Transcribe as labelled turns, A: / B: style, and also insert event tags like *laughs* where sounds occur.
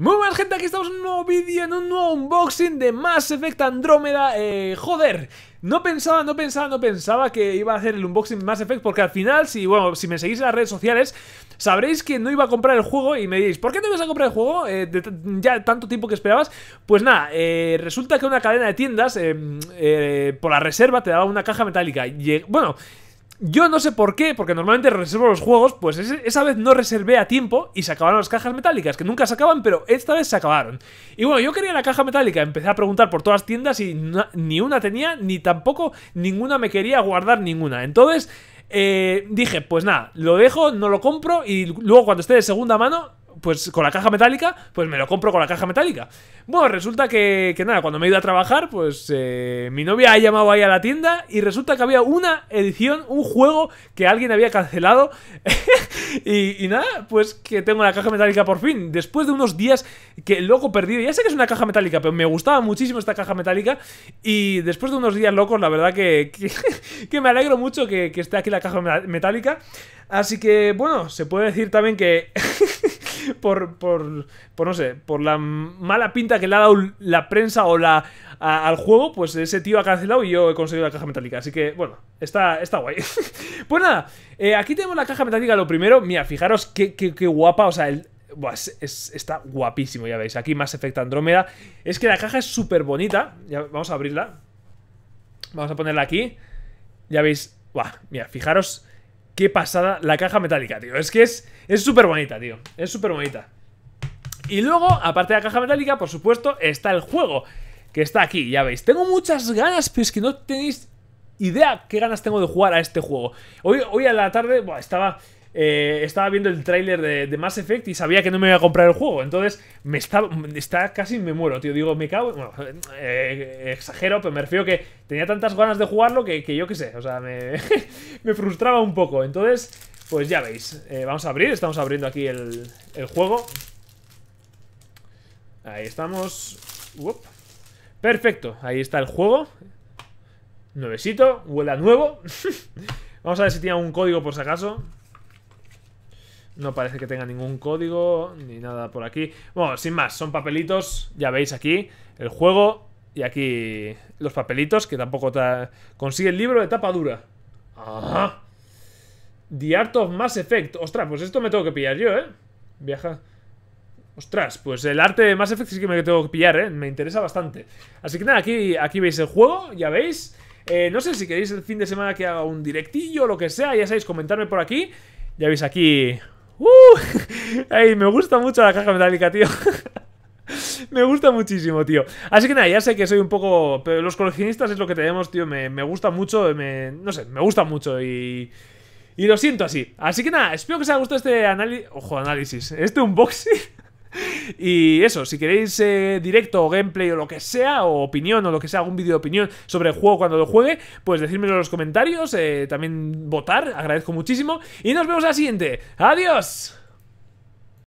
A: Muy buenas gente, aquí estamos en un nuevo vídeo, en un nuevo unboxing de Mass Effect Andrómeda eh, Joder, no pensaba, no pensaba, no pensaba que iba a hacer el unboxing Mass Effect Porque al final, si, bueno, si me seguís en las redes sociales Sabréis que no iba a comprar el juego y me diréis ¿Por qué no ibas a comprar el juego? Eh, ya tanto tiempo que esperabas Pues nada, eh, resulta que una cadena de tiendas eh, Por la reserva te daba una caja metálica y, Bueno... Yo no sé por qué, porque normalmente reservo los juegos, pues esa vez no reservé a tiempo y se acabaron las cajas metálicas, que nunca se acaban, pero esta vez se acabaron. Y bueno, yo quería la caja metálica, empecé a preguntar por todas las tiendas y ni una tenía, ni tampoco ninguna me quería guardar ninguna. Entonces... Eh, dije, pues nada, lo dejo, no lo compro y luego cuando esté de segunda mano pues con la caja metálica, pues me lo compro con la caja metálica. Bueno, resulta que, que nada, cuando me he ido a trabajar, pues eh, mi novia ha llamado ahí a la tienda y resulta que había una edición, un juego que alguien había cancelado. *laughs* y, nada, pues que tengo la caja metálica por fin. Después de unos días que loco perdido, ya sé que es una caja metálica, pero me gustaba muchísimo esta caja metálica. Y después de unos días locos, la verdad que, *laughs* que, me alegro mucho que, que esté aquí la caja metálica. Así que, bueno, se puede decir también que *laughs* *laughs* por, por, por, no sé, por la mala pinta que le ha dado la prensa o la al juego, pues ese tío ha cancelado y yo he conseguido la caja metálica. Así que, bueno, está, está guay. *laughs* pues nada, eh, aquí tenemos la caja metálica. Lo primero, mira, fijaros qué, qué, guapa, o sea, el, es, está guapísimo, ya veis. Aquí más efecto Andrómeda. Es que la caja es súper bonita. Vamos a abrirla. Vamos a ponerla aquí. Ya veis. Buah, mira, fijaros Qué pasada la caja metálica, tío. Es que es súper bonita, tío. Es súper bonita. Y luego, aparte de la caja metálica, por supuesto, está el juego. Que está aquí, ya veis. Tengo muchas ganas, pero es que no tenéis idea qué ganas tengo de jugar a este juego. Hoy, hoy a la tarde, buah, estaba eh, estaba viendo el tráiler de, Mass Effect y sabía que no me iba a comprar el juego. Entonces, me está, está casi me muero, tío. Digo, me cago. Bueno, *laughs* eh, exagero, pero me refiero que tenía tantas ganas de jugarlo que, yo qué sé. O sea, me, *laughs* me, frustraba un poco. Entonces, pues ya veis. Eh, vamos a abrir, estamos abriendo aquí el, el juego. Ahí estamos. Perfecto, ahí está el juego. Nuevecito, huele a nuevo. *laughs* Vamos a ver si tiene un código por si acaso. No parece que tenga ningún código ni nada por aquí. Bueno, sin más, son papelitos, ya veis aquí, el juego y aquí los papelitos que tampoco. Consigue el libro de tapa dura. Ajá. The Art of Mass Effect. Ostras, pues esto me tengo que pillar yo, ¿eh? Viaja. Ostras, pues el arte de Mass Effect sí que me tengo que pillar, ¿eh? Me interesa bastante. Así que nada, aquí, aquí veis el juego, ya veis. Eh, no sé si queréis el fin de semana que haga un directillo o lo que sea, ya sabéis, comentarme por aquí. Ya veis aquí ¡Uh! *laughs* Ay, me gusta mucho la caja metálica, tío. *laughs* me gusta muchísimo, tío. Así que nada, ya sé que soy un poco... Pero los coleccionistas es lo que tenemos, tío. Me, gusta mucho, me, no sé, me gusta mucho y... Y lo siento así. Así que nada, espero que os haya gustado este análisis... Ojo, análisis. Este unboxing. *laughs* Y eso, si queréis eh, directo o gameplay o lo que sea, o opinión o lo que sea, algún vídeo de opinión sobre el juego cuando lo juegue, pues decírmelo en los comentarios, eh, también votar, agradezco muchísimo. Y nos vemos la siguiente. ¡Adiós!